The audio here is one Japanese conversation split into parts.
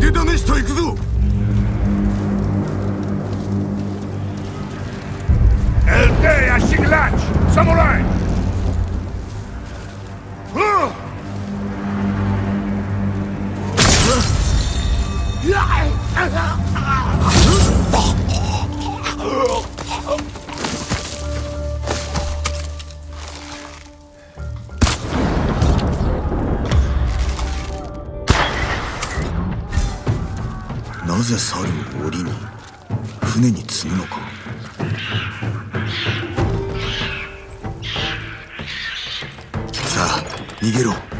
腕試しといくぞエルデやシグラッチサムライなぜ猿を檻に船に積むのか」さあ逃げろ。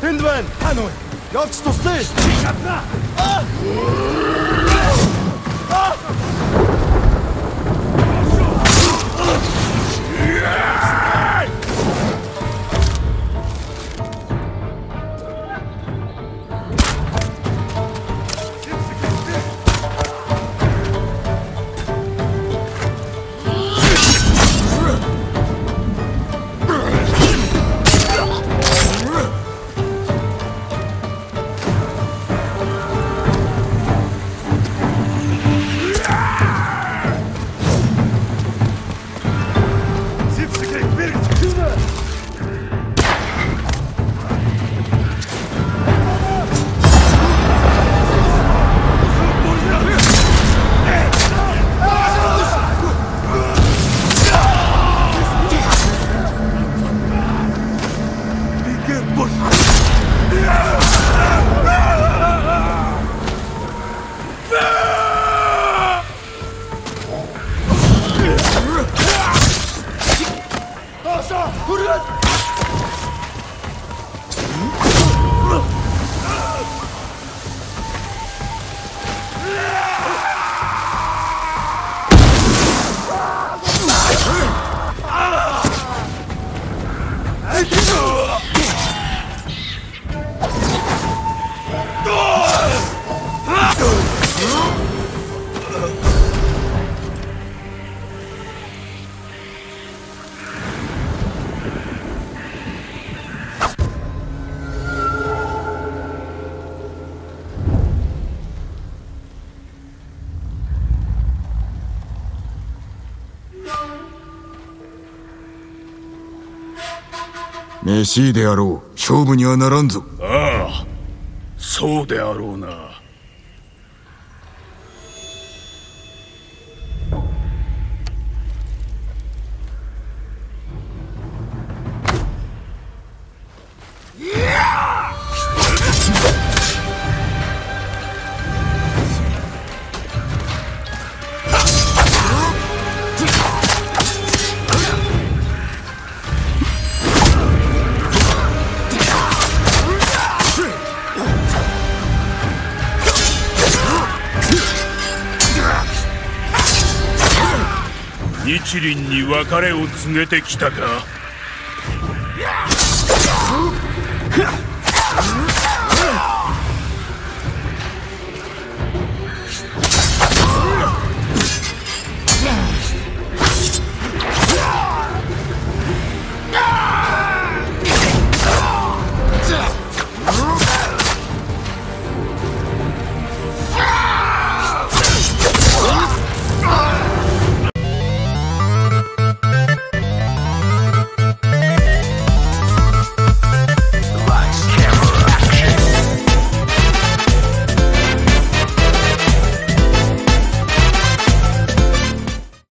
Тэнд байна. Тань уу. Явц туслая. Чи чадна. Аа! めしいであろう。勝負にはならんぞ。ああそうであろうな。一輪に別れを告げてきたか。